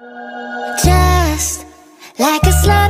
Just like a slot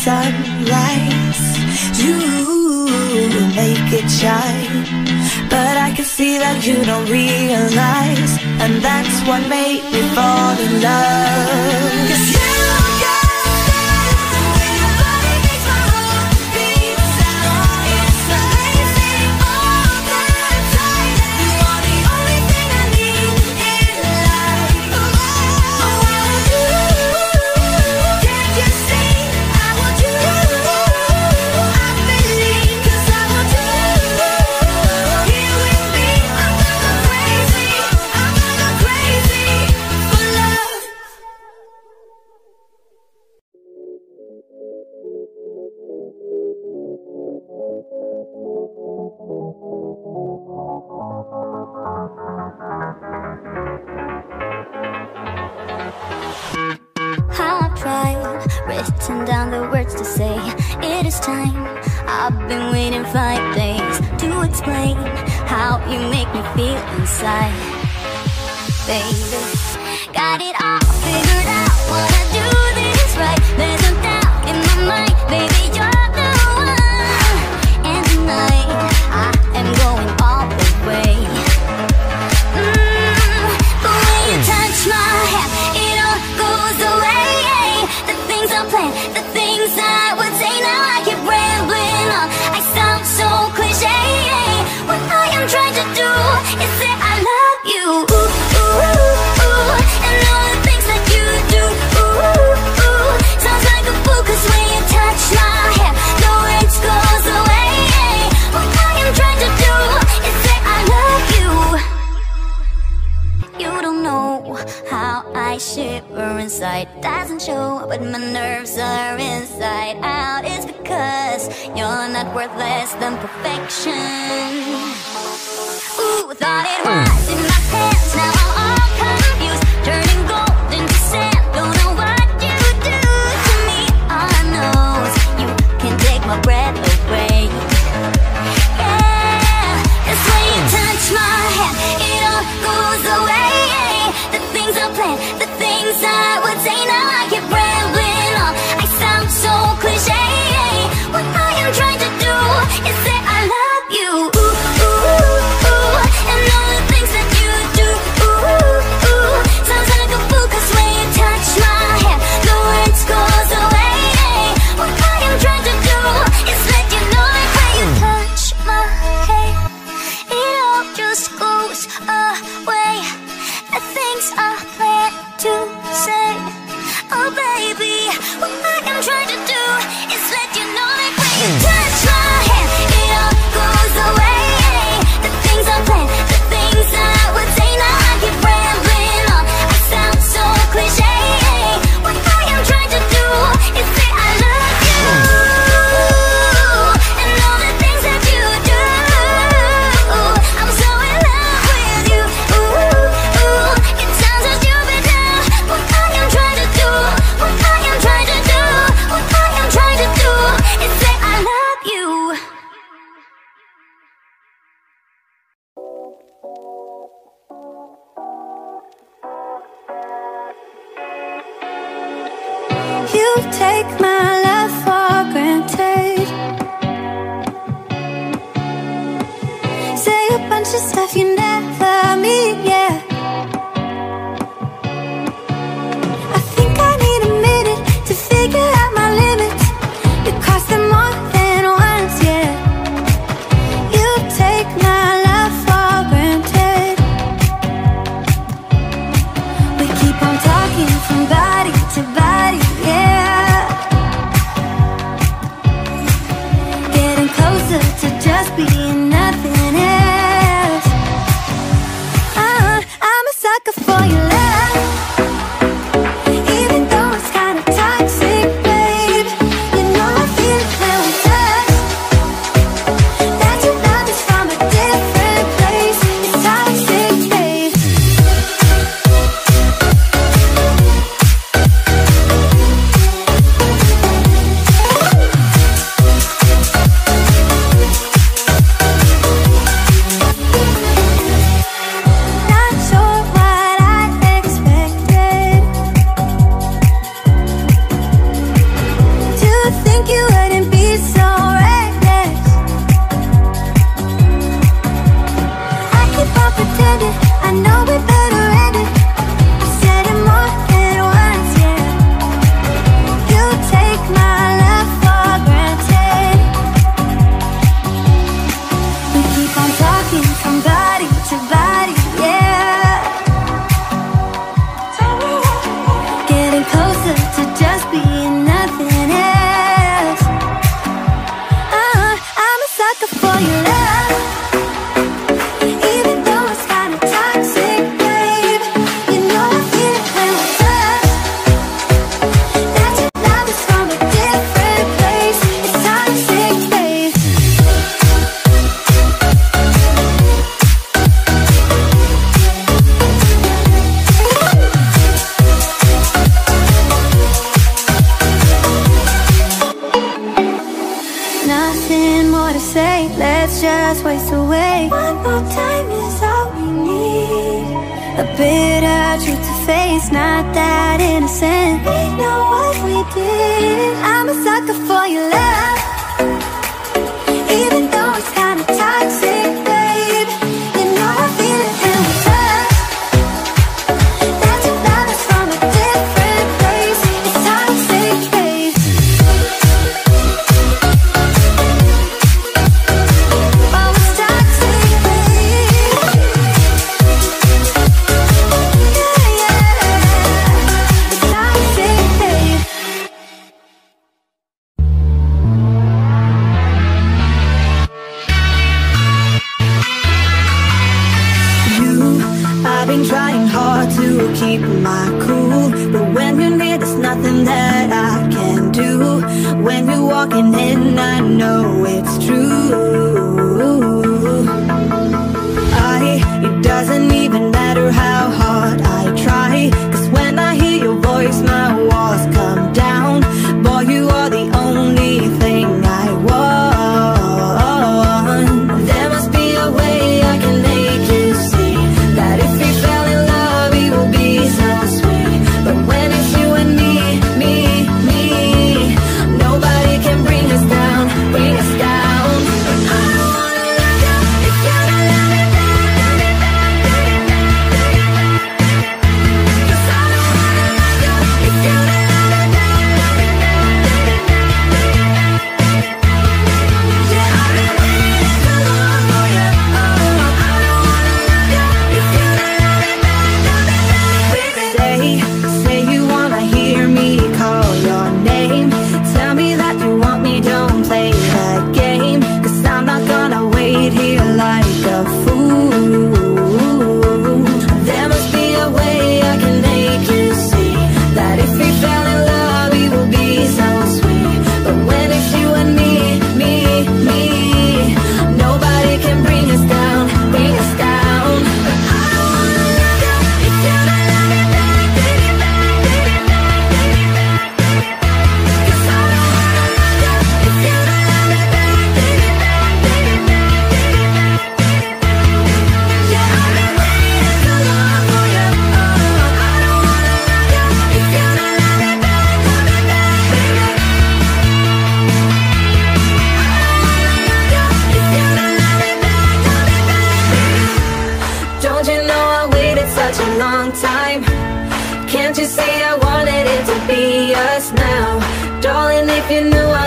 sunrise. You make it shine, but I can see that you don't realize, and that's what made me fall in love. writing down the words to say. It is time, I've been waiting five days To explain how you make me feel inside. Baby, got it all figured out. Wanna do this right, there's no doubt in my mind. Baby doesn't show, but my nerves are inside out. It's because you're not worth less than perfection. Ooh, thought it was in my pants, now I'm Bring us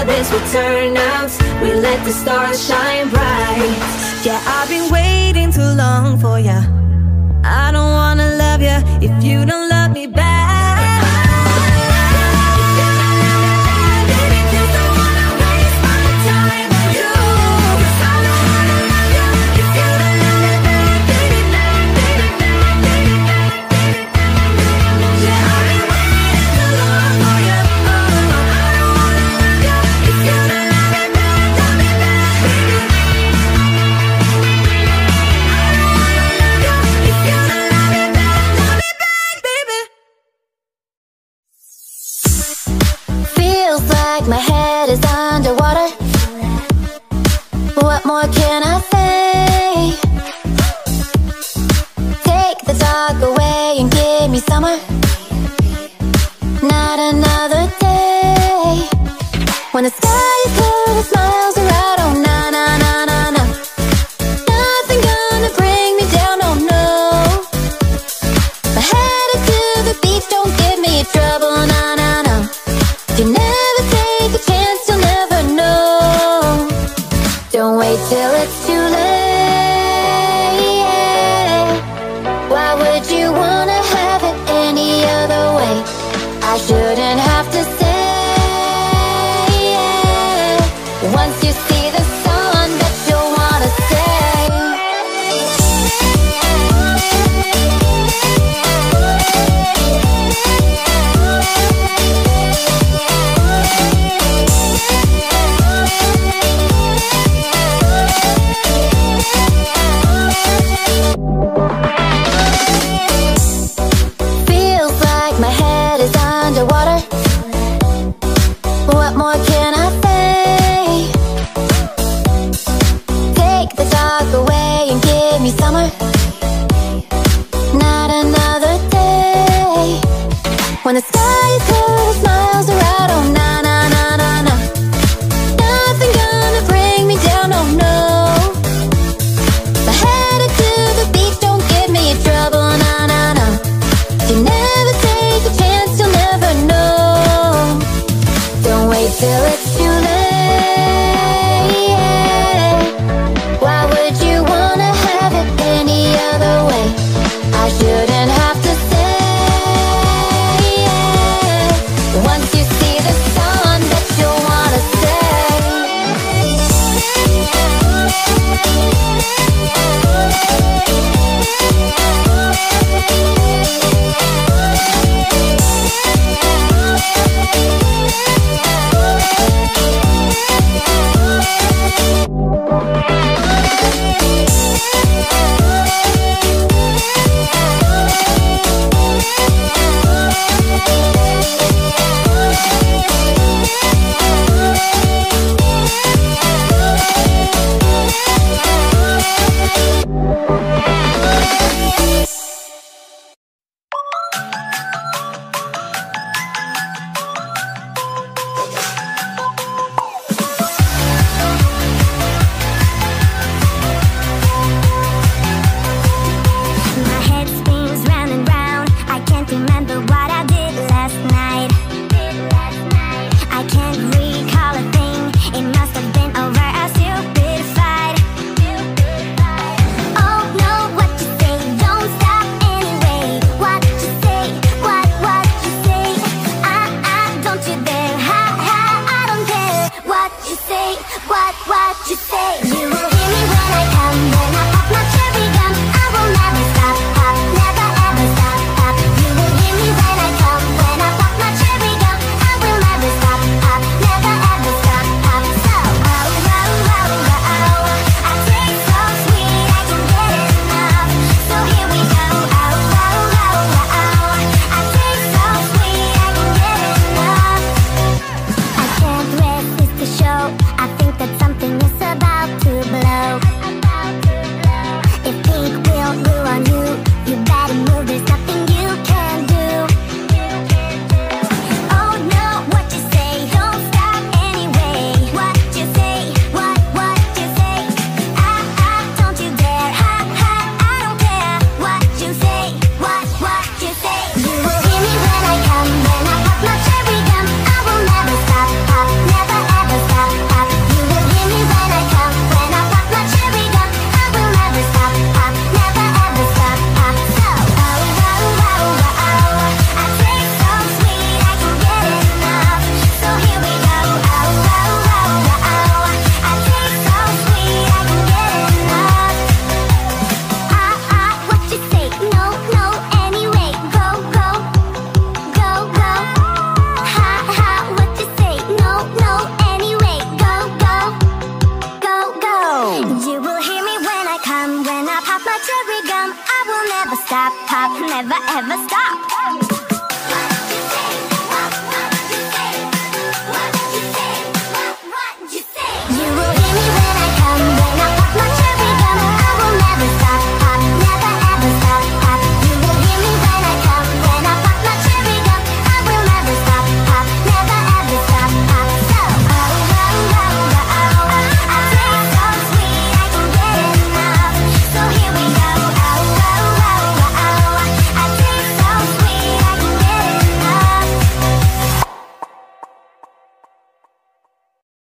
this will turn out. We let the stars shine bright. Yeah, I've been waiting too long for ya. I don't wanna love ya If you don't love me back. more can I say? Take the dog away and give me summer Not another day When the sky is cold blue, smiles